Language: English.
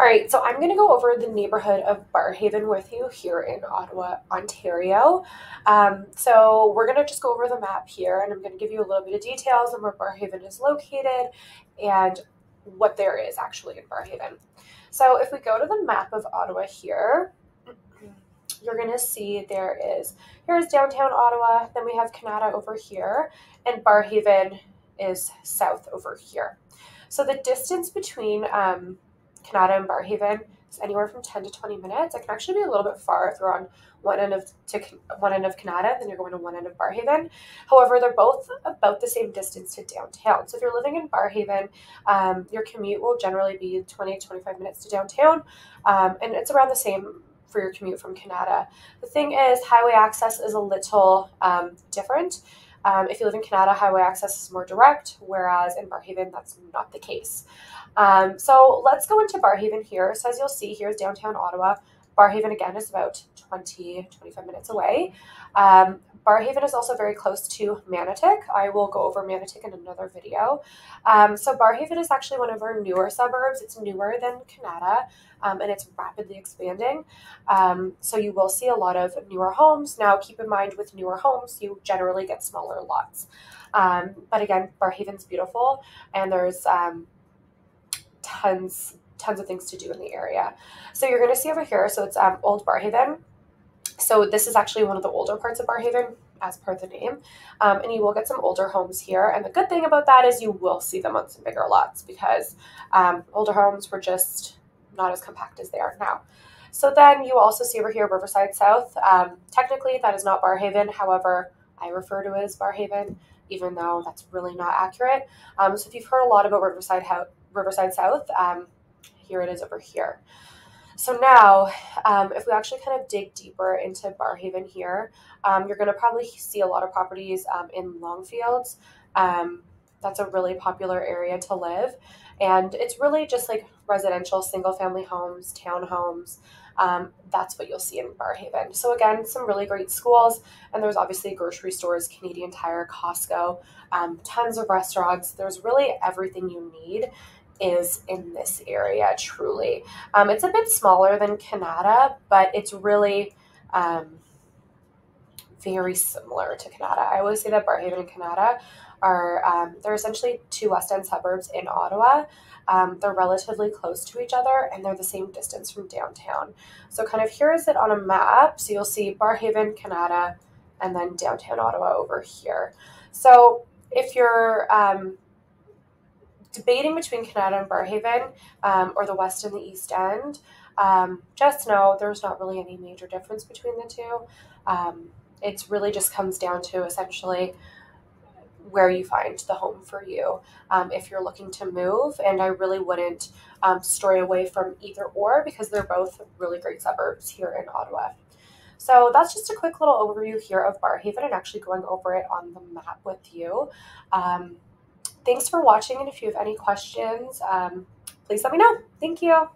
All right, so I'm going to go over the neighborhood of Barrhaven with you here in Ottawa, Ontario. Um, so we're going to just go over the map here, and I'm going to give you a little bit of details on where Barrhaven is located and what there is actually in Barrhaven. So if we go to the map of Ottawa here, you're going to see there is, here's downtown Ottawa, then we have Kanata over here, and Barrhaven is south over here. So the distance between um, Kanata and Barrhaven. is anywhere from 10 to 20 minutes. It can actually be a little bit far if you're on one end of to one end of Kanata, then you're going to one end of Barrhaven. However, they're both about the same distance to downtown. So if you're living in Barrhaven, um, your commute will generally be 20 to 25 minutes to downtown, um, and it's around the same for your commute from Kanata. The thing is, highway access is a little um, different. Um, if you live in Kanata, highway access is more direct, whereas in Barrhaven, that's not the case. Um, so let's go into Barrhaven here. So as you'll see, here's downtown Ottawa. Barrhaven again, is about 20, 25 minutes away. Um, Barrhaven is also very close to Manotick. I will go over Manotick in another video. Um, so Barrhaven is actually one of our newer suburbs. It's newer than Kanata, um, and it's rapidly expanding. Um, so you will see a lot of newer homes. Now, keep in mind with newer homes, you generally get smaller lots. Um, but again, Barrhaven's beautiful, and there's um, tons tons of things to do in the area. So you're going to see over here, so it's um, Old Barrhaven. So this is actually one of the older parts of Barrhaven, as per the name. Um, and you will get some older homes here. And the good thing about that is you will see them on some bigger lots because um, older homes were just not as compact as they are now. So then you also see over here Riverside South. Um, technically, that is not Barrhaven. However, I refer to it as Barrhaven, even though that's really not accurate. Um, so if you've heard a lot about Riverside, Riverside South, um, here it is over here. So now, um, if we actually kind of dig deeper into Barrhaven here, um, you're going to probably see a lot of properties um, in Longfields. Um, that's a really popular area to live. And it's really just like residential single family homes, townhomes. Um, that's what you'll see in Barrhaven. So, again, some really great schools. And there's obviously grocery stores, Canadian Tire, Costco, um, tons of restaurants. There's really everything you need is in this area, truly. Um, it's a bit smaller than Kanata, but it's really um, very similar to Kanata. I always say that Barrhaven and Kanata are, um, they're essentially two West End suburbs in Ottawa. Um, they're relatively close to each other and they're the same distance from downtown. So, kind of here is it on a map. So, you'll see Barrhaven, Kanata, and then downtown Ottawa over here. So, if you're um, debating between Kanata and Barrhaven um, or the West and the East End, um, just know there's not really any major difference between the two. Um, really just comes down to essentially where you find the home for you um, if you're looking to move. And I really wouldn't um, stray away from either or because they're both really great suburbs here in Ottawa. So that's just a quick little overview here of Barrhaven and actually going over it on the map with you. Um, thanks for watching, and if you have any questions, um, please let me know. Thank you.